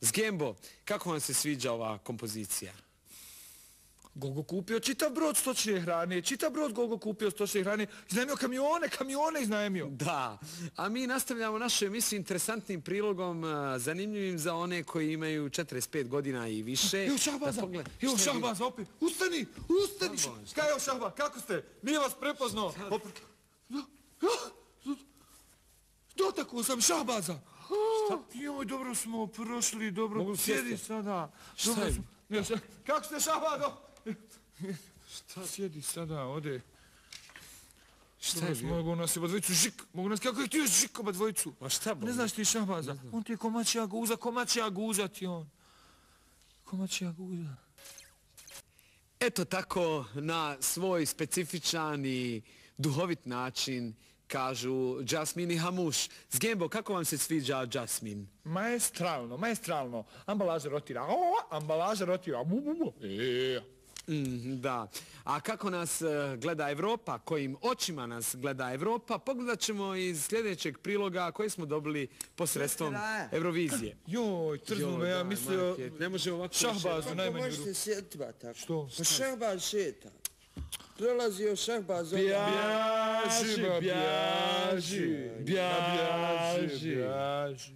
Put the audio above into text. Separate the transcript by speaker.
Speaker 1: Zgembo, kako vam se sviđa ova kompozicija?
Speaker 2: Gogo kupio čitav brod stočne hrane, čitav brod Gogo kupio stočne hrane, iznajmio kamione, kamione iznajmio.
Speaker 1: Da, a mi nastavljamo našu emisiju interesantnim prilogom, a, zanimljivim za one koji imaju 45 godina i više.
Speaker 2: Evo Šahbaza,
Speaker 1: pogled-
Speaker 2: evo Šahbaza opet, ustani, ustani. Kaj evo Šahba, kako ste? Nije vas prepoznao. Ja, ja, Dotakao sam Šahbaza. Šta? Joj, dobro smo prošli, dobro.
Speaker 1: Mogu
Speaker 2: Sjedi sada.
Speaker 1: Šta
Speaker 2: Dobro
Speaker 1: je?
Speaker 2: smo- Ne, šta- Kako ste Šahbazo? Šta? Sjedi sada, ode.
Speaker 1: Šta je bilo?
Speaker 2: mogu nas oba dvojicu žik. Mogu nas, kako je ti još žik oba dvojicu?
Speaker 1: Ma šta bo?
Speaker 2: Ne znaš ti Šahbaza? On ti je komačija guza, komačija guza ti on. Komačija guza.
Speaker 1: Eto tako, na svoj specifičan i duhovit način kažu Jasmin i Hamuš. Zgembo, kako vam se sviđa Jasmin?
Speaker 2: Maestralno, maestralno. Ambalaža rotira. O, ambalaža rotira. Bu, bu, bu. E,
Speaker 1: Mm, da. A kako nas e, gleda Evropa, kojim očima nas gleda Evropa, pogledat ćemo iz sljedećeg priloga koje smo dobili posredstvom Eurovizije.
Speaker 2: Joj, trznu me, ja mislio...
Speaker 1: ne može ovako
Speaker 2: Šahbazu,
Speaker 1: više.
Speaker 2: najmanju
Speaker 3: Kako možete sjetiti tako?
Speaker 2: Što?
Speaker 3: Pa šahbaz šeta. Prolazio šahbaz ovdje.
Speaker 2: Bien biaji,
Speaker 1: biaji,
Speaker 2: biaji.